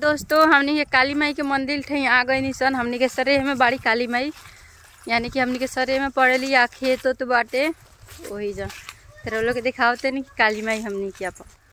दोस्तों, हमने के काली माई के मंदिर थे आ गई सन। हमने के सरे में बाड़ी काली माई यानी कि हमने के सरे में पड़े आ खेत तो, तो बाटे। वही जा। तेरा लोग दिखाओते दिखावते नहीं काली माई हमने के